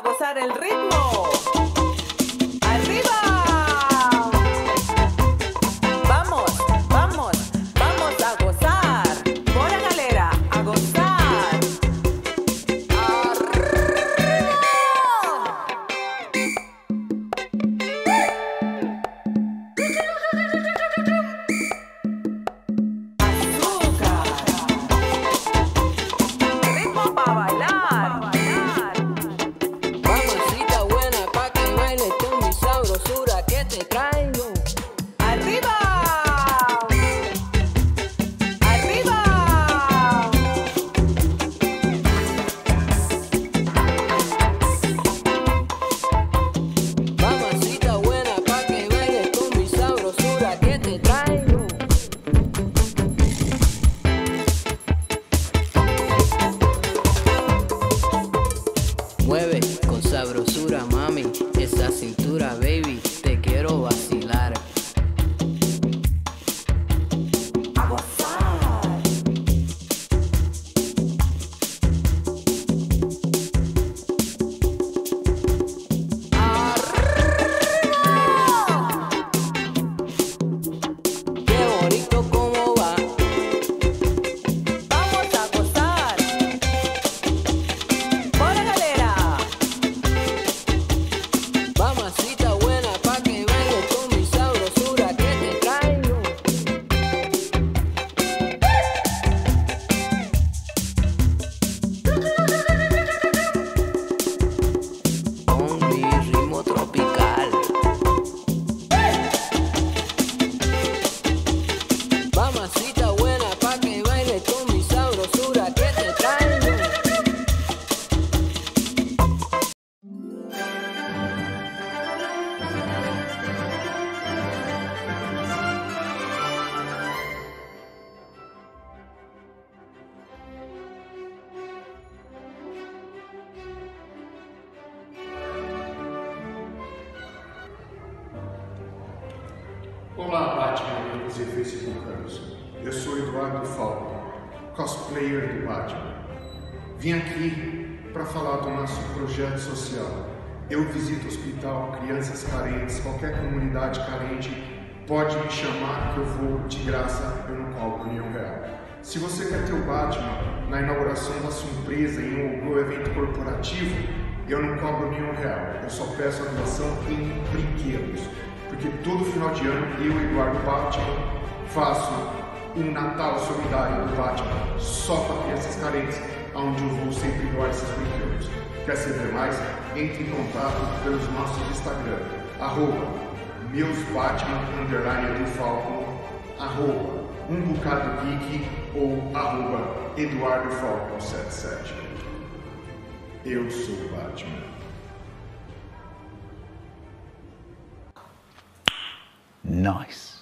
gozar el ritmo. Olá, Batman, amigos e facebookanos. Eu sou Eduardo Falco, cosplayer do Batman. Vim aqui para falar do nosso projeto social. Eu visito hospital, crianças carentes, qualquer comunidade carente, pode me chamar que eu vou de graça, eu não cobro nenhum real. Se você quer ter o Batman na inauguração da sua empresa, em um, no evento corporativo, eu não cobro nenhum real. Eu só peço a doação em brinquedos porque todo final de ano eu, Eduardo Batman, faço um Natal solidário do Batman só para crianças carentes, onde eu vou sempre doar esses brinquedos. Quer saber mais? Entre em contato pelos nossos Instagram, arroba meusbatman, underline Edu Falcon, arroba um bocado geek ou arroba Eduardo Falcon 77. Eu sou o Batman. Nice.